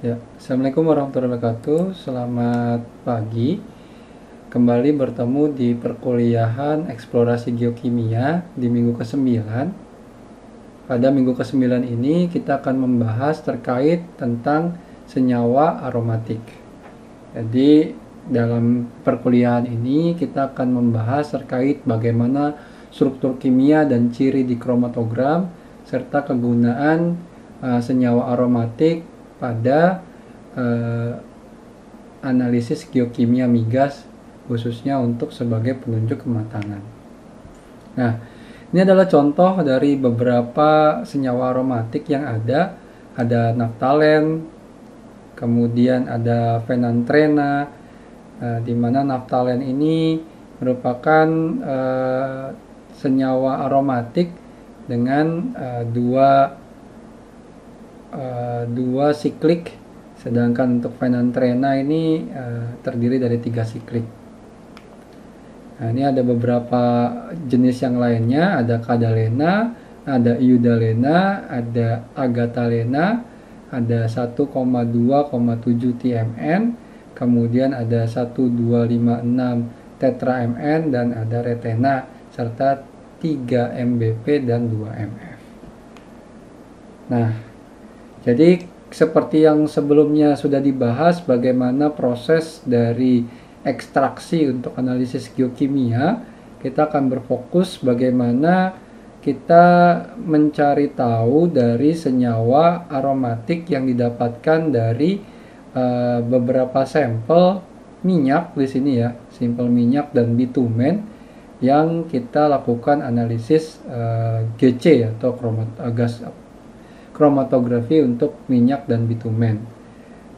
Ya, Assalamualaikum warahmatullahi wabarakatuh. Selamat pagi. Kembali bertemu di perkuliahan eksplorasi geokimia di minggu ke-9. Pada minggu ke-9 ini kita akan membahas terkait tentang senyawa aromatik. Jadi dalam perkuliahan ini kita akan membahas terkait bagaimana struktur kimia dan ciri di kromatogram serta kegunaan uh, senyawa aromatik pada uh, analisis geokimia migas khususnya untuk sebagai penunjuk kematangan. Nah, ini adalah contoh dari beberapa senyawa aromatik yang ada. Ada naftalen, kemudian ada fenantrena, uh, di mana naftalen ini merupakan uh, senyawa aromatik dengan uh, dua uh, dua siklik sedangkan untuk fenantrena ini uh, terdiri dari tiga siklik. Nah ini ada beberapa jenis yang lainnya. Ada kadalena ada iudalena ada agatalena ada 1,2,7 TMN kemudian ada 1256 tetra MN dan ada retena serta 3 MBP dan 2 MF nah jadi seperti yang sebelumnya sudah dibahas bagaimana proses dari ekstraksi untuk analisis geokimia, kita akan berfokus bagaimana kita mencari tahu dari senyawa aromatik yang didapatkan dari uh, beberapa sampel minyak di sini ya, sampel minyak dan bitumen yang kita lakukan analisis uh, eh, GC atau kromat uh, gas kromatografi untuk minyak dan bitumen.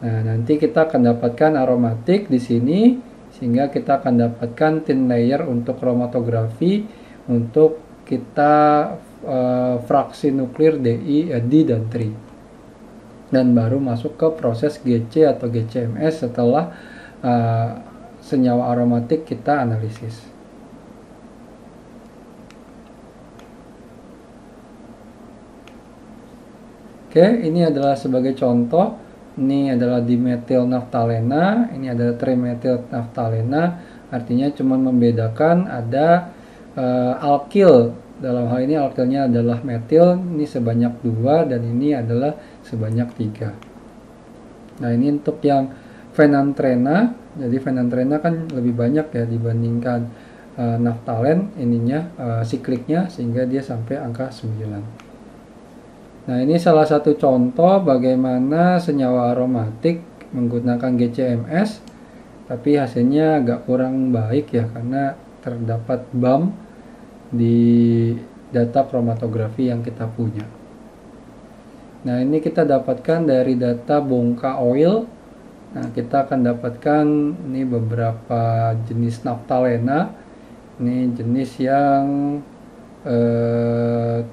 Nah, nanti kita akan dapatkan aromatik di sini sehingga kita akan dapatkan thin layer untuk kromatografi untuk kita uh, fraksi nuklir DI, uh, D dan tri. Dan baru masuk ke proses GC atau GCMS setelah uh, senyawa aromatik kita analisis. Oke, ini adalah sebagai contoh. Ini adalah dimetil naftalena, ini adalah trimetil naftalena. Artinya cuma membedakan ada uh, alkil. Dalam hal ini alkilnya adalah metil, ini sebanyak dua dan ini adalah sebanyak tiga. Nah, ini untuk yang fenantrena. Jadi fenantrena kan lebih banyak ya dibandingkan uh, naftalen ininya uh, sikliknya sehingga dia sampai angka 9. Nah, ini salah satu contoh bagaimana senyawa aromatik menggunakan GCMS tapi hasilnya agak kurang baik ya karena terdapat BAM di data kromatografi yang kita punya. Nah, ini kita dapatkan dari data bongka oil. Nah, kita akan dapatkan ini beberapa jenis naftalena. Ini jenis yang eh,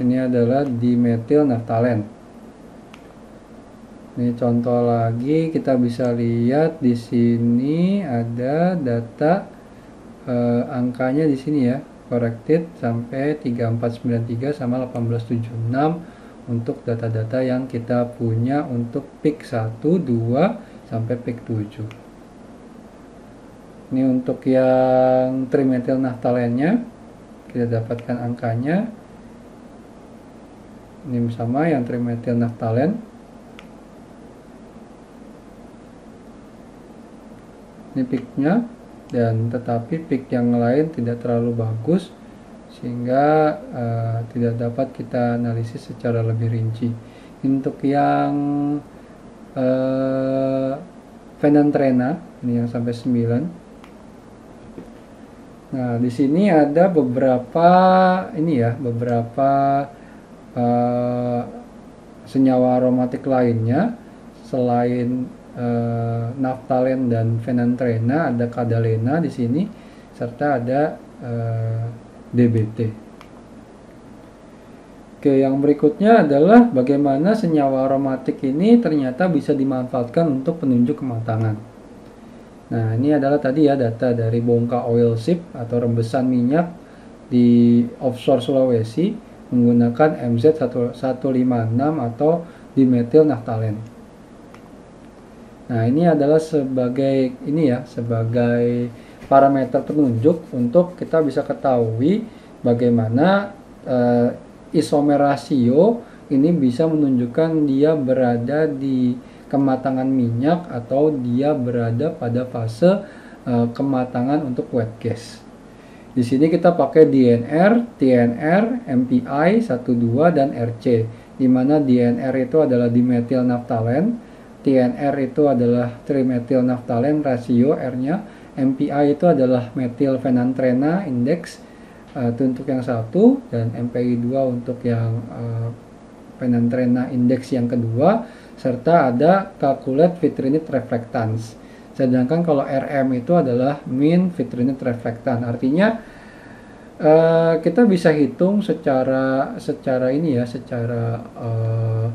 ini adalah dimetil naftalen ini contoh lagi kita bisa lihat di sini ada data eh, angkanya di sini ya corrected sampai 3493 sama 1876 untuk data-data yang kita punya untuk peak 1, 2 sampai peak 7 ini untuk yang trimetil naftalennya kita dapatkan angkanya ini sama yang trimetil naftalen ini peaknya dan tetapi peak yang lain tidak terlalu bagus sehingga uh, tidak dapat kita analisis secara lebih rinci. Untuk yang uh, Venantrena ini yang sampai 9 Nah, di sini ada beberapa ini ya, beberapa uh, senyawa aromatik lainnya selain uh, naftalen dan fenantrena ada kadalena di sini serta ada uh, eh, DBT. Oke, yang berikutnya adalah bagaimana senyawa aromatik ini ternyata bisa dimanfaatkan untuk penunjuk kematangan. Nah, ini adalah tadi ya data dari bongka oil sip atau rembesan minyak di offshore Sulawesi menggunakan MZ156 atau dimetil naftalen. Nah, ini adalah sebagai ini ya, sebagai parameter penunjuk untuk kita bisa ketahui bagaimana uh, isomer rasio ini bisa menunjukkan dia berada di kematangan minyak atau dia berada pada fase uh, kematangan untuk wet gas. Di sini kita pakai DNR, TNR, MPI 12 dan RC. Di mana DNR itu adalah dimetil naftalen, TNR itu adalah trimetil naftalen rasio R-nya, MPI itu adalah metil fenantrena index uh, untuk yang satu dan MPI 2 untuk yang uh, index yang kedua serta ada calculate vitrinit reflectance sedangkan kalau RM itu adalah mean vitrinit reflectance artinya uh, kita bisa hitung secara secara ini ya secara uh,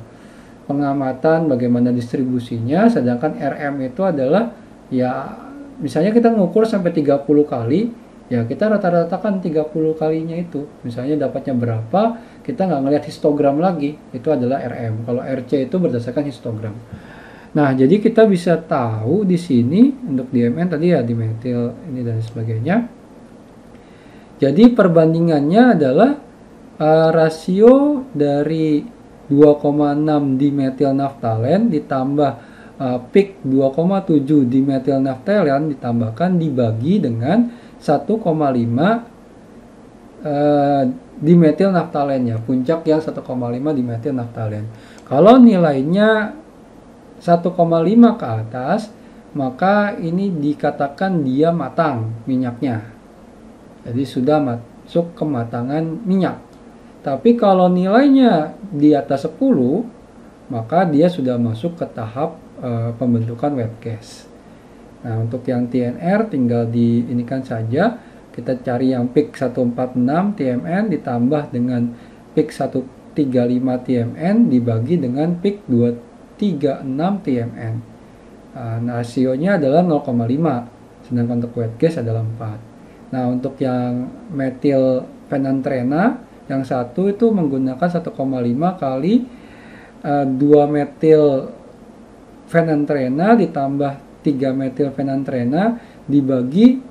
pengamatan bagaimana distribusinya. Sedangkan RM itu adalah ya misalnya kita ngukur sampai 30 kali ya kita rata-rata kan 30 kalinya itu. Misalnya dapatnya berapa kita nggak ngelihat histogram lagi. Itu adalah RM kalau RC itu berdasarkan histogram nah jadi kita bisa tahu di sini untuk DMN tadi ya dimetil ini dan sebagainya. Jadi perbandingannya adalah uh, rasio dari 2,6 dimetil naftalen ditambah uh, peak 2,7 dimetil naftalen ditambahkan dibagi dengan 1,5 uh, dimetil naftalen ya puncak yang 1,5 dimetil naftalen kalau nilainya 1,5 ke atas maka ini dikatakan dia matang minyaknya jadi sudah masuk kematangan minyak tapi kalau nilainya di atas 10 maka dia sudah masuk ke tahap uh, pembentukan wet gas Nah, untuk yang TNR tinggal di ini kan saja. Kita cari yang PIK 146 TMN ditambah dengan PIK 135 TMN dibagi dengan PIK 236 TMN. Nah, rasionya adalah 0,5. Sedangkan untuk wet gas adalah 4. Nah, untuk yang metil fenantrena yang satu itu menggunakan 1,5 kali uh, 2 metil fenantrena ditambah 3 metil fenantrena dibagi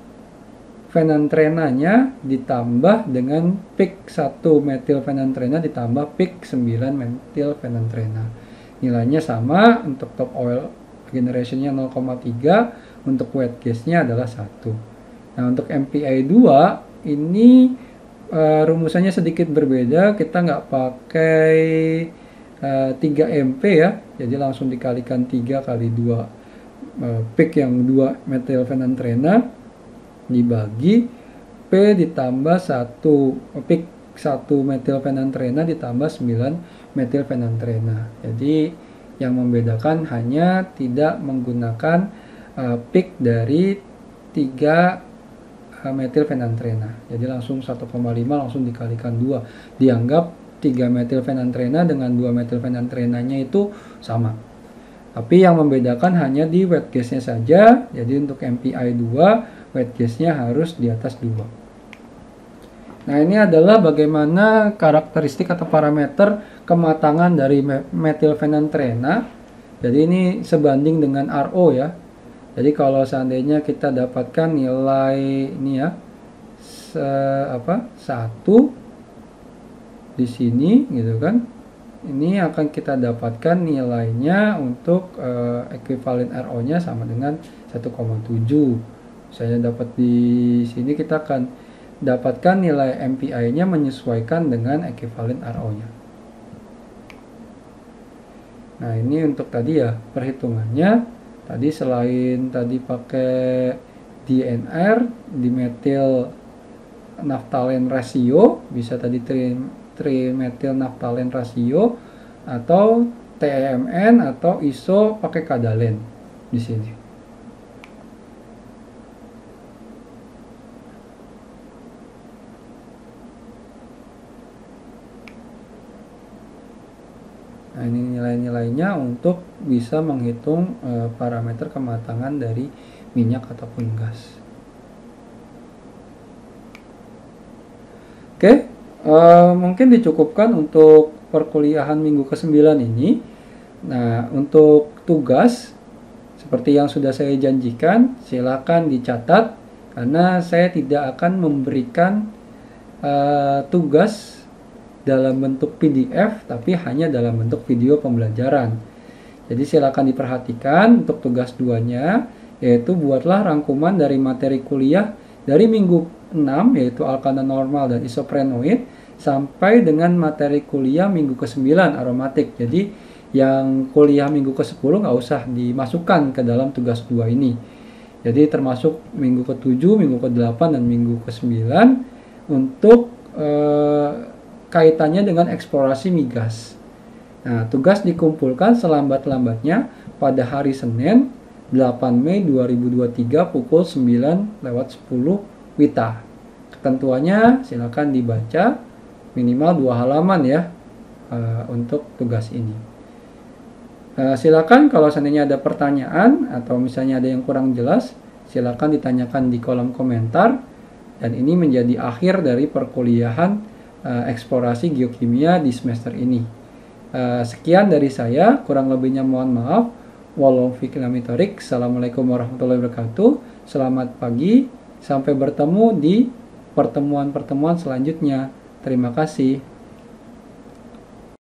fenantrenanya ditambah dengan pik 1 metil fenantrena ditambah pik 9 metil fenantrena. Nilainya sama untuk top oil generationnya 0,3 untuk wet gasnya adalah 1 nah untuk MPI 2 ini uh, rumusannya sedikit berbeda. Kita nggak pakai uh, 3 MP ya. Jadi langsung dikalikan 3 kali 2 uh, peak yang 2 metilfenantrena dibagi P ditambah 1 peak 1 metilfenantrena ditambah 9 metilfenantrena. Jadi yang membedakan hanya tidak menggunakan uh, peak dari 3 uh, metilfenantrena. Jadi langsung 1,5 langsung dikalikan 2. Dianggap 3 metilfenantrena dengan 2 metilfenantrenanya itu sama. Tapi yang membedakan hanya di wet gasnya saja. Jadi untuk MPI 2, wet gasnya harus di atas 2. Nah ini adalah bagaimana karakteristik atau parameter kematangan dari metilfenantrena. Jadi ini sebanding dengan RO ya. Jadi kalau seandainya kita dapatkan nilai ini ya, se, apa satu di sini gitu kan, ini akan kita dapatkan nilainya untuk uh, ekuivalen RO-nya sama dengan 1,7. Saya dapat di sini kita akan dapatkan nilai MPI-nya menyesuaikan dengan ekuivalen RO-nya. Nah, ini untuk tadi ya perhitungannya. Tadi selain tadi pakai DNR, dimetil naftalen ratio, bisa tadi trimetil naftalen rasio atau TMN atau ISO pakai kadalen di sini. Nah, ini nilai-nilainya untuk bisa menghitung e, parameter kematangan dari minyak ataupun gas. Oke, uh, mungkin dicukupkan untuk perkuliahan minggu ke-9 ini. Nah, untuk tugas seperti yang sudah saya janjikan, silakan dicatat karena saya tidak akan memberikan uh, tugas dalam bentuk PDF tapi hanya dalam bentuk video pembelajaran. Jadi silakan diperhatikan untuk tugas duanya yaitu buatlah rangkuman dari materi kuliah dari minggu 6 yaitu alkana normal dan isoprenoid sampai dengan materi kuliah minggu ke-9 aromatik. Jadi yang kuliah minggu ke-10 nggak usah dimasukkan ke dalam tugas dua ini. Jadi termasuk minggu ke-7, minggu ke-8 dan minggu ke-9 untuk eh, kaitannya dengan eksplorasi migas. Nah, tugas dikumpulkan selambat-lambatnya pada hari Senin 8 Mei 2023 pukul 9 lewat 10 Wita. Ketentuannya silakan dibaca minimal dua halaman ya uh, untuk tugas ini. Uh, silakan kalau seandainya ada pertanyaan atau misalnya ada yang kurang jelas, silakan ditanyakan di kolom komentar. Dan ini menjadi akhir dari perkuliahan uh, eksplorasi geokimia di semester ini. Uh, sekian dari saya, kurang lebihnya mohon maaf. Walau Assalamualaikum warahmatullahi wabarakatuh. Selamat pagi. Sampai bertemu di pertemuan-pertemuan selanjutnya. Terima kasih.